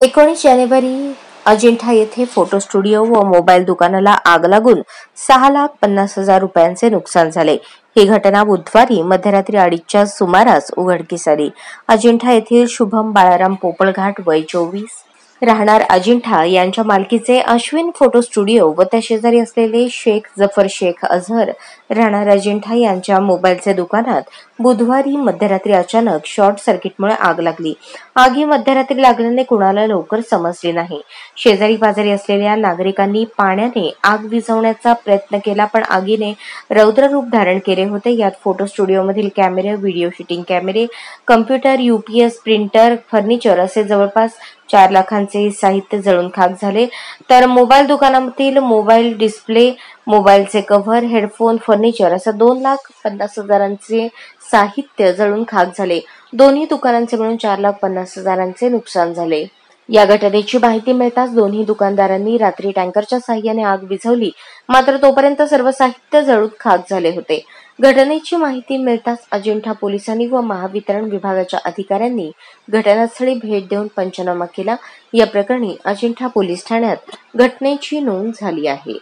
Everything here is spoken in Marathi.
एकोणीस जानेवारी अजिंठा येथे फोटो स्टुडिओ व मोबाईल दुकानाला आग लागून सहा लाख पन्नास हजार रुपयांचे नुकसान झाले. ही घटना बुधवारी मध्यरात्री अडीचच्या सुमारास उघडकीस आली. अजिंठा येथील शुभम बाळाराम पोपळघाट वय चोवीस राहणार अजिंठा यांच्या मालकीचे अश्विन फोटो स्टुडिओ व त्या शेजारी असलेले शेख जफर शेख अझहर राहणार अजिंठा यांच्या मोबाईलचे दुकानात बुधवारी मध्यरात्री अचानक शॉर्ट सर्किटमुळे आग लागली. आगी मध्यरात्री लागल्याने कुणाला लवकर समजली नाही. शेजारी पाजारी असलेल्या नागरिकांनी पाण्याने आग विझवण्याचा प्रयत्न केला पण आगीने रौद्र रूप धारण केले होते. यात फोटो स्टुडिओमधील कॅमेरे व्हिडिओ शूटिंग कॅमेरे कम्प्युटर युपीएस प्रिंटर फर्निचर असे जवळपास चार लाखांचे साहित्य जळून खाक झाले. तर मोबाईल दुकानातील मोबाईल डिस्प्ले मोबाईलचे कव्हर हेडफोन फर्निचर असं दोन लाख पन्नास हजारांचे साहित्य जळून खाक झाले. दोन्ही दुकानांचे मिळून चार लाख पन्नास हजारांचे नुकसान झाले. या घटनेची माहिती मिळताच दोन्ही दुकानदारांनी रात्री टँकरच्या साह्याने आग विझवली. मात्र तोपर्यंत सर्व साहित्य जळून खाक झाले होते. घटनेची माहिती मिळताच अजिंठा पोलिसांनी व महावितरण विभागाच्या अधिकाऱ्यांनी घटनास्थळी भेट देऊन पंचनामा केला. या प्रकरणी अजिंठा पोलीस ठाण्यात घटनेची नोंद झाली आहे.